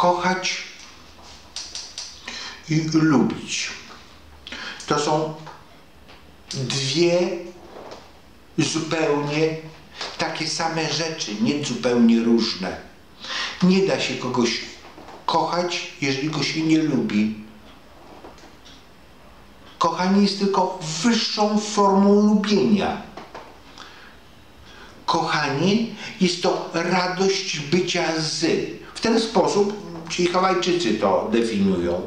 kochać i lubić. To są dwie zupełnie takie same rzeczy, nie zupełnie różne. Nie da się kogoś kochać, jeżeli go się nie lubi. Kochanie jest tylko wyższą formą lubienia. Kochanie jest to radość bycia z. W ten sposób ci Hawajczycy to definiują.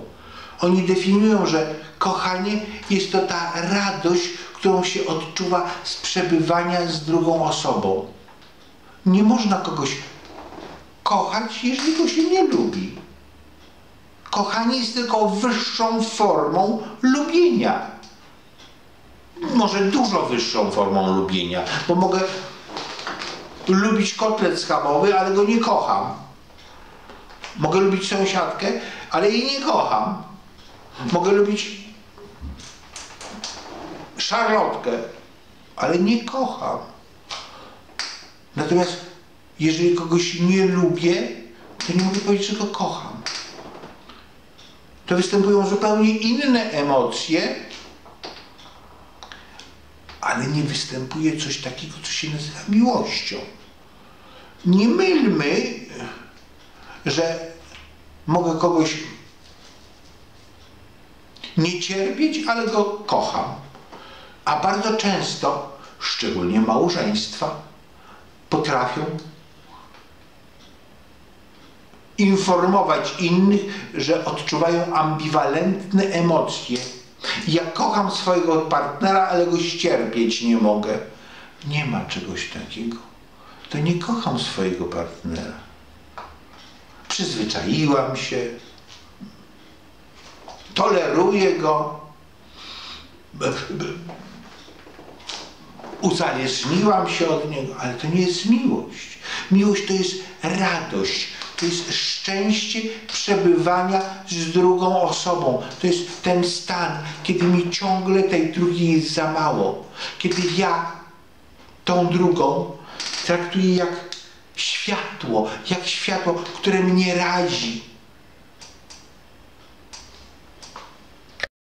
Oni definiują, że kochanie jest to ta radość, którą się odczuwa z przebywania z drugą osobą. Nie można kogoś kochać, jeżeli go się nie lubi. Kochanie jest tylko wyższą formą lubienia. Może dużo wyższą formą lubienia, bo mogę lubić kotlet schabowy, ale go nie kocham. Mogę lubić sąsiadkę, ale jej nie kocham. Mogę lubić szarlotkę, ale nie kocham. Natomiast jeżeli kogoś nie lubię, to nie mogę powiedzieć, że go kocham. To występują zupełnie inne emocje, ale nie występuje coś takiego, co się nazywa miłością. Nie mylmy, że mogę kogoś nie cierpieć, ale go kocham. A bardzo często, szczególnie małżeństwa, potrafią informować innych, że odczuwają ambiwalentne emocje. Ja kocham swojego partnera, ale go ścierpieć nie mogę. Nie ma czegoś takiego. To nie kocham swojego partnera. Przyzwyczaiłam się, toleruję go, uzależniłam się od niego, ale to nie jest miłość. Miłość to jest radość, to jest szczęście przebywania z drugą osobą. To jest ten stan, kiedy mi ciągle tej drugiej jest za mało. Kiedy ja tą drugą traktuję jak światło, jak światło, które mnie razi